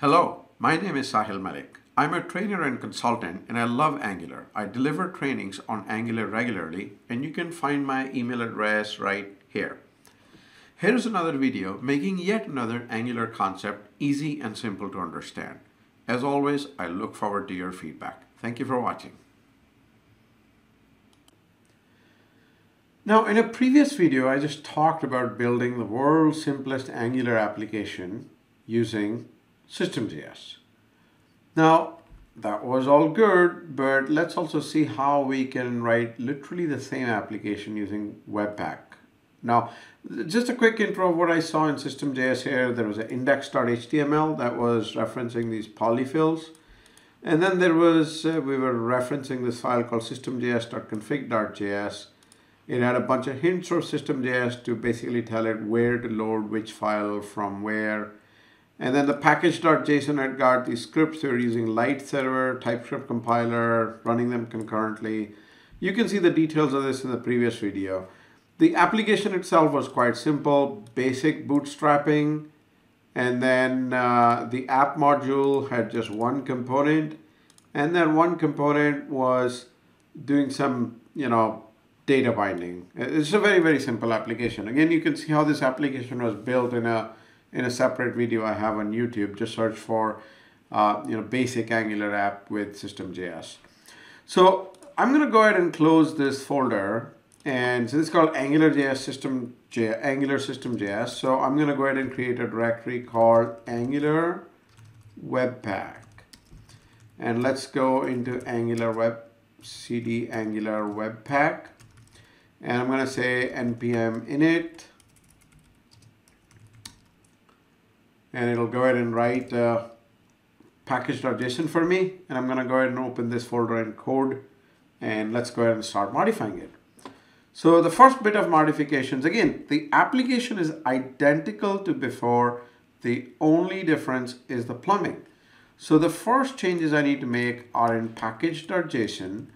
Hello, my name is Sahil Malik. I'm a trainer and consultant and I love Angular. I deliver trainings on Angular regularly and you can find my email address right here. Here's another video making yet another Angular concept easy and simple to understand. As always, I look forward to your feedback. Thank you for watching. Now, in a previous video, I just talked about building the world's simplest Angular application using System.js. Now, that was all good, but let's also see how we can write literally the same application using Webpack. Now, just a quick intro of what I saw in System.js here. There was an index.html that was referencing these polyfills. And then there was, uh, we were referencing this file called systemjs.config.js it had a bunch of hints for system.js to basically tell it where to load which file from where. And then the package.json had got these scripts. Were using lite-server, TypeScript compiler, running them concurrently. You can see the details of this in the previous video. The application itself was quite simple, basic bootstrapping, and then uh, the app module had just one component, and then one component was doing some, you know, data binding. It's a very, very simple application. Again, you can see how this application was built in a in a separate video I have on YouTube. Just search for uh, you know basic Angular app with System.js. So I'm going to go ahead and close this folder. And so this is called AngularJS System J, Angular System.js. So I'm going to go ahead and create a directory called Angular Webpack. And let's go into Angular Web CD Angular Webpack and I'm going to say npm init and it'll go ahead and write uh, package.json for me and I'm going to go ahead and open this folder in code and let's go ahead and start modifying it. So the first bit of modifications, again, the application is identical to before. The only difference is the plumbing. So the first changes I need to make are in package.json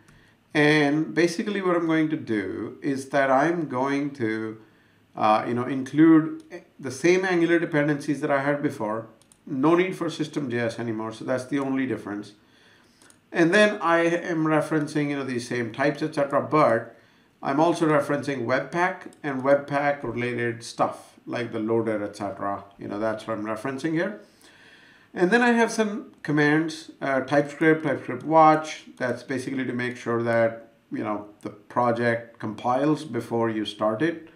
and basically what I'm going to do is that I'm going to uh, you know, include the same Angular dependencies that I had before. No need for System.js anymore, so that's the only difference. And then I am referencing you know, these same types, etc. But I'm also referencing Webpack and Webpack related stuff like the loader, etc. You know, that's what I'm referencing here. And then I have some commands, uh, TypeScript, TypeScript watch. That's basically to make sure that, you know, the project compiles before you start it.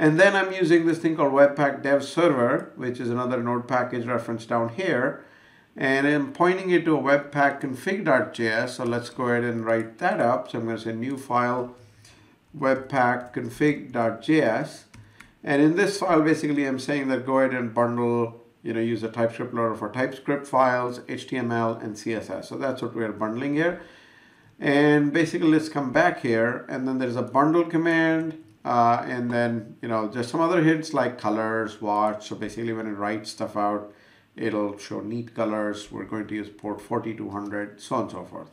And then I'm using this thing called Webpack Dev Server, which is another node package reference down here. And I'm pointing it to a webpack config.js. So let's go ahead and write that up. So I'm going to say new file webpack config.js. And in this file, basically, I'm saying that go ahead and bundle you know, use a TypeScript loader for TypeScript files, HTML, and CSS. So that's what we're bundling here. And basically, let's come back here, and then there's a bundle command, uh, and then, you know, just some other hints like colors, watch. So basically, when it writes stuff out, it'll show neat colors. We're going to use port 4200, so on and so forth.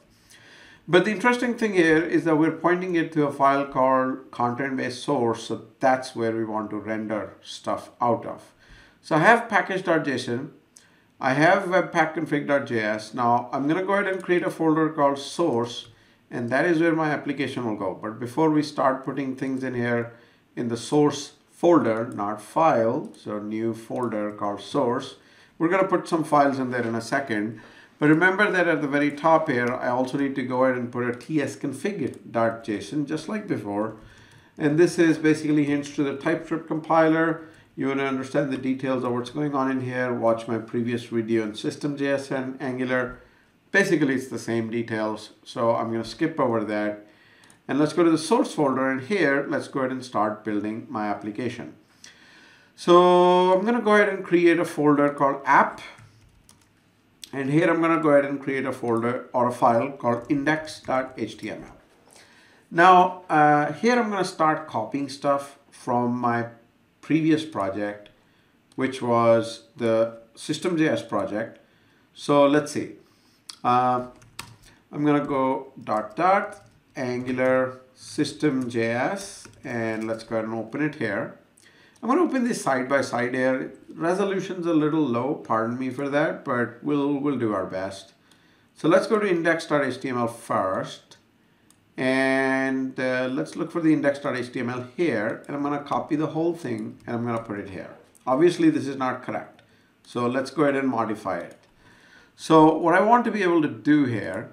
But the interesting thing here is that we're pointing it to a file called content-based source. So that's where we want to render stuff out of. So I have package.json. I have webpackconfig.js. Now I'm going to go ahead and create a folder called source and that is where my application will go. But before we start putting things in here in the source folder, not file, so new folder called source, we're going to put some files in there in a second. But remember that at the very top here, I also need to go ahead and put a tsconfig.json just like before. And this is basically hints to the TypeScript compiler you want to understand the details of what's going on in here, watch my previous video on System.js and Angular. Basically, it's the same details, so I'm going to skip over that. And let's go to the source folder, and here, let's go ahead and start building my application. So I'm going to go ahead and create a folder called app. And here I'm going to go ahead and create a folder or a file called index.html. Now, uh, here I'm going to start copying stuff from my previous project, which was the System.js project. So let's see. Uh, I'm going to go dot dot Angular System.js and let's go ahead and open it here. I'm going to open this side by side here. Resolution's a little low, pardon me for that, but we'll, we'll do our best. So let's go to index.html first. And uh, let's look for the index.html here. And I'm going to copy the whole thing and I'm going to put it here. Obviously, this is not correct. So let's go ahead and modify it. So what I want to be able to do here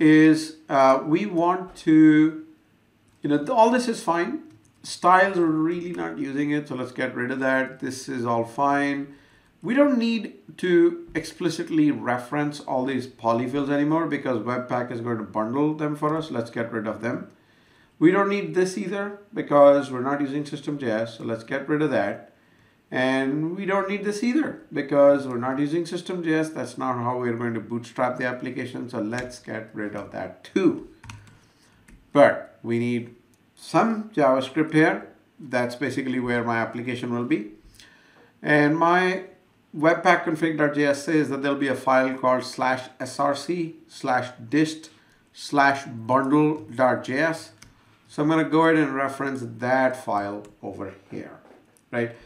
is uh, we want to, you know, all this is fine. Styles are really not using it. So let's get rid of that. This is all fine. We don't need to explicitly reference all these polyfills anymore because Webpack is going to bundle them for us. Let's get rid of them. We don't need this either because we're not using System.js. So let's get rid of that. And we don't need this either because we're not using System.js. That's not how we're going to bootstrap the application. So let's get rid of that too. But we need some JavaScript here. That's basically where my application will be. And my webpack config.js says that there'll be a file called slash src slash dist slash bundle.js. So I'm going to go ahead and reference that file over here, right?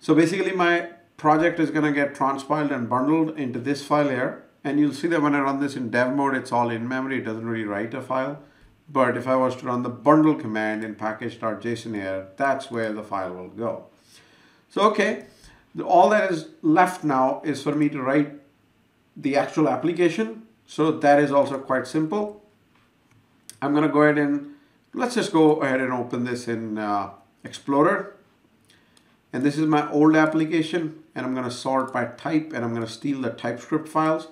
So basically my project is going to get transpiled and bundled into this file here. And you'll see that when I run this in dev mode, it's all in memory. It doesn't really write a file. But if I was to run the bundle command in package.json here, that's where the file will go. So, okay all that is left now is for me to write the actual application. So that is also quite simple. I'm going to go ahead and let's just go ahead and open this in uh, Explorer. And this is my old application and I'm going to sort by type and I'm going to steal the TypeScript files.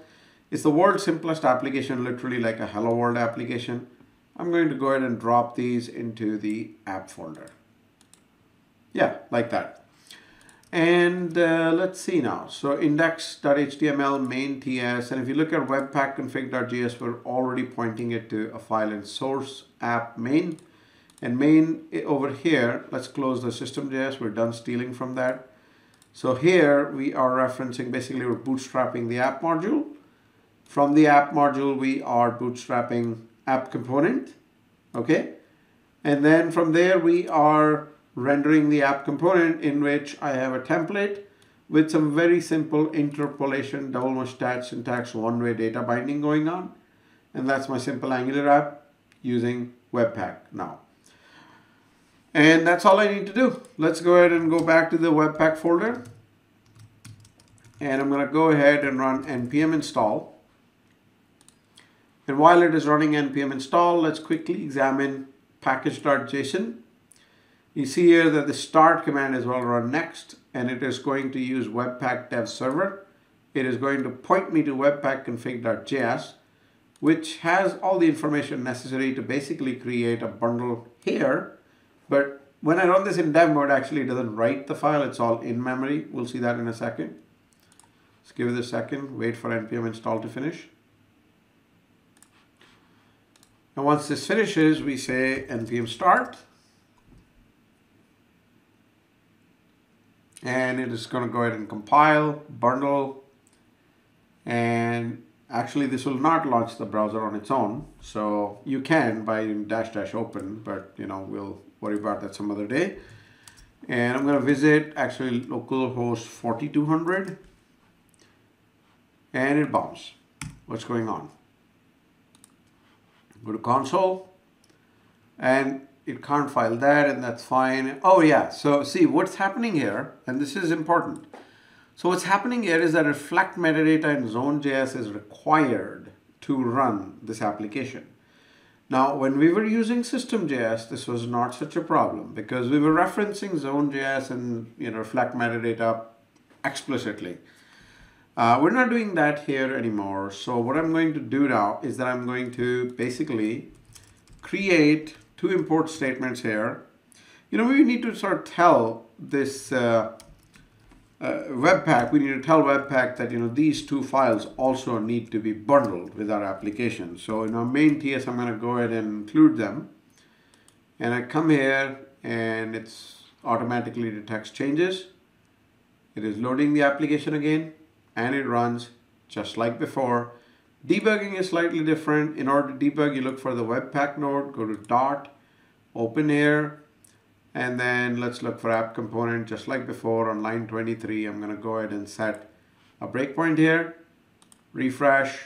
It's the world's simplest application, literally like a hello world application. I'm going to go ahead and drop these into the app folder. Yeah, like that. And uh, let's see now. So index.html main ts. And if you look at webpack config.js, we're already pointing it to a file in source app main. And main eh, over here, let's close the system.js. We're done stealing from that. So here we are referencing, basically we're bootstrapping the app module. From the app module, we are bootstrapping app component. Okay. And then from there, we are rendering the app component in which I have a template with some very simple interpolation, double mustache syntax, one-way data binding going on. And that's my simple Angular app using Webpack now. And that's all I need to do. Let's go ahead and go back to the Webpack folder. And I'm going to go ahead and run npm install. And while it is running npm install, let's quickly examine package.json you see here that the start command is will run next and it is going to use webpack dev server. It is going to point me to webpack config.js which has all the information necessary to basically create a bundle here. But when I run this in dev mode, actually it doesn't write the file. It's all in memory. We'll see that in a second. Let's give it a second. Wait for npm install to finish. And once this finishes, we say npm start. and it is going to go ahead and compile, bundle, and actually this will not launch the browser on its own. So you can by dash dash open, but you know, we'll worry about that some other day. And I'm going to visit actually localhost 4200 and it bombs. What's going on? Go to console and it can't file that and that's fine. Oh yeah, so see what's happening here, and this is important. So what's happening here is that reflect metadata in Zone.js is required to run this application. Now, when we were using System.js, this was not such a problem because we were referencing Zone.js and you know reflect metadata explicitly. Uh, we're not doing that here anymore. So what I'm going to do now is that I'm going to basically create two import statements here. You know, we need to sort of tell this uh, uh, Webpack, we need to tell Webpack that, you know, these two files also need to be bundled with our application. So in our main TS, I'm going to go ahead and include them. And I come here and it's automatically detects changes. It is loading the application again and it runs just like before. Debugging is slightly different. In order to debug, you look for the Webpack node, go to dot, open here, And then let's look for app component just like before on line 23. I'm going to go ahead and set a breakpoint here, refresh,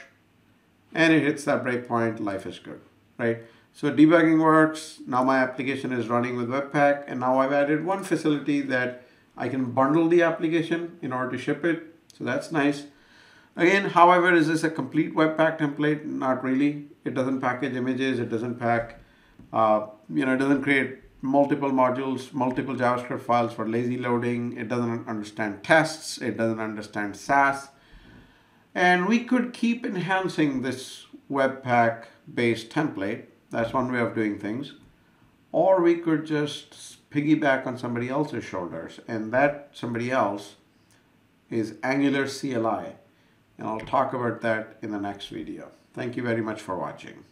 and it hits that breakpoint, life is good, right? So debugging works. Now my application is running with Webpack and now I've added one facility that I can bundle the application in order to ship it. So that's nice. Again, however, is this a complete Webpack template? Not really. It doesn't package images. It doesn't pack, uh, you know, it doesn't create multiple modules, multiple JavaScript files for lazy loading. It doesn't understand tests. It doesn't understand Sass. And we could keep enhancing this Webpack based template. That's one way of doing things. Or we could just piggyback on somebody else's shoulders. And that somebody else is Angular CLI. And I'll talk about that in the next video. Thank you very much for watching.